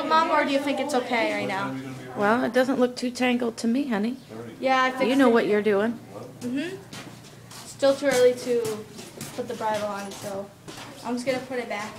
tangled, Mom, or do you think it's okay right now? Well, it doesn't look too tangled to me, honey. Yeah, I think You know what you're doing. Mhm. Still too early to put the bridle on, so I'm just gonna put it back.